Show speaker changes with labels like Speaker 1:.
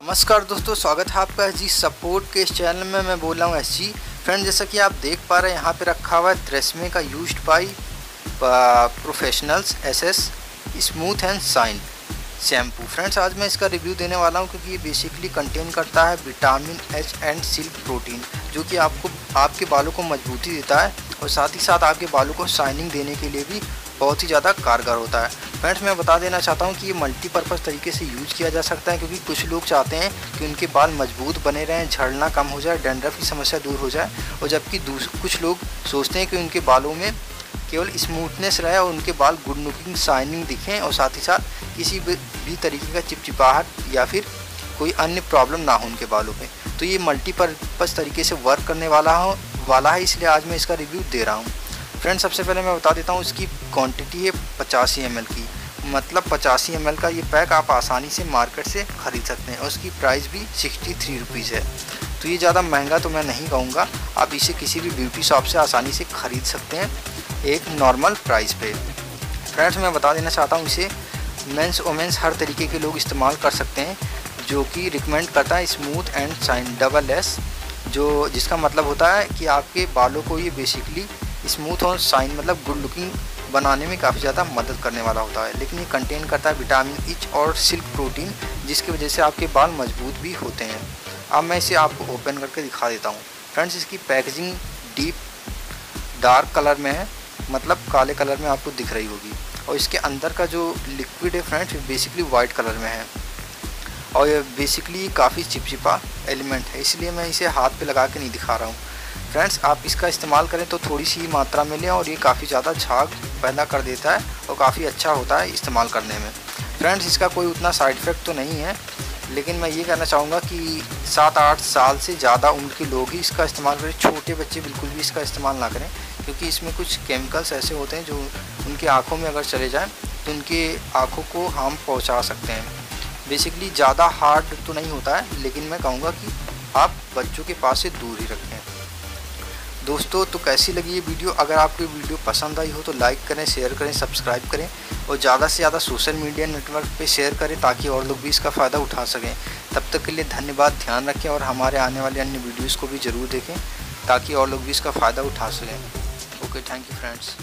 Speaker 1: नमस्कार दोस्तों, स्वागत है आपका एस जी सपोर्ट के इस चैनल में। मैं बोल रहा हूँ एस जी। फ्रेंड, जैसा कि आप देख पा रहे हैं, यहाँ पे रखा हुआ है त्रेसमे का used by professionals S S smooth and shine shampoo. Friends, आज मैं इसका रिव्यू देने वाला हूँ क्योंकि ये बेसिकली कंटेन करता है vitamin H and silk protein जो कि आपको, आपके बालों को मजबूती देता है और साथ ही साथ आपके बालों को शाइनिंग देने के लिए भी बहुत ही ज़्यादा कारगर होता है। फ्रेंड्स मैं बता देना चाहता हूँ कि ये मल्टीपर्पज़ तरीके से यूज़ किया जा सकता है क्योंकि कुछ लोग चाहते हैं कि उनके बाल मज़बूत बने रहें, झड़ना कम हो जाए डेंड्रफ की समस्या दूर हो जाए और जबकि कुछ लोग सोचते हैं कि उनके बालों में केवल स्मूथनेस रहे और उनके बाल गुड लुकिंग शाइनिंग दिखें और साथ ही साथ किसी भी तरीके का चिपचिपाहट या फिर कोई अन्य प्रॉब्लम ना हो उनके बालों पे। तो ये मल्टीपर्पज़ तरीके से वर्क करने वाला हो, वाला है, इसलिए आज मैं इसका रिव्यू दे रहा हूँ। फ्रेंड सबसे पहले मैं बता देता हूँ इसकी क्वांटिटी है पचासी एम की। मतलब पचासी एम का ये पैक आप आसानी से मार्केट से ख़रीद सकते हैं। और उसकी प्राइस भी सिक्सटी थ्री रुपीज़ है। तो ये ज़्यादा महँगा तो मैं नहीं कहूँगा। आप इसे किसी भी ब्यूटी शॉप से आसानी से ख़रीद सकते हैं एक नॉर्मल प्राइस पे। फ्रेंड्स मैं बता देना चाहता हूँ इसे मेंस वोमेंस हर तरीके के लोग इस्तेमाल कर सकते हैं, जो कि रिकमेंड करता है smooth and shine double S जो जिसका मतलब होता है कि आपके बालों को ये बेसिकली स्मूथ और शाइन मतलब गुड लुकिंग बनाने में काफ़ी ज़्यादा मदद करने वाला होता है। लेकिन ये कंटेन करता है विटामिन इच और सिल्क प्रोटीन जिसकी वजह से आपके बाल मज़बूत भी होते हैं। अब मैं इसे आपको ओपन करके दिखा देता हूँ। फ्रेंड्स, इसकी पैकेजिंग डीप डार्क कलर में है मतलब काले कलर में आपको दिख रही होगी। और इसके अंदर का जो लिक्विड है फ्रेंड्स बेसिकली वाइट कलर में है। और ये बेसिकली काफ़ी चिपचिपा एलिमेंट है, इसलिए मैं इसे हाथ पे लगा के नहीं दिखा रहा हूँ। फ्रेंड्स, आप इसका इस्तेमाल करें तो थोड़ी सी मात्रा में लें और ये काफ़ी ज़्यादा झाग पैदा कर देता है और काफ़ी अच्छा होता है इस्तेमाल करने में। फ्रेंड्स, इसका कोई उतना साइड इफ़ेक्ट तो नहीं है, लेकिन मैं ये कहना चाहूँगा कि सात आठ साल से ज़्यादा उम्र के लोग ही इसका इस्तेमाल करें, छोटे बच्चे बिल्कुल भी इसका इस्तेमाल ना करें, क्योंकि इसमें कुछ केमिकल्स ऐसे होते हैं जो उनकी आँखों में अगर चले जाएँ तो उनके आँखों को हार्म पहुँचा सकते हैं। बेसिकली ज़्यादा हार्ड तो नहीं होता है, लेकिन मैं कहूँगा कि आप बच्चों के पास से दूर ही रखें। दोस्तों तो कैसी लगी ये वीडियो? अगर आपको वीडियो पसंद आई हो तो लाइक करें, शेयर करें, सब्सक्राइब करें और ज़्यादा से ज़्यादा सोशल मीडिया नेटवर्क पे शेयर करें ताकि और लोग भी इसका फ़ायदा उठा सकें। तब तक के लिए धन्यवाद, ध्यान रखें और हमारे आने वाले अन्य वीडियोज़ को भी ज़रूर देखें ताकि और लोग भी इसका फ़ायदा उठा सकें। Okay, thank you friends.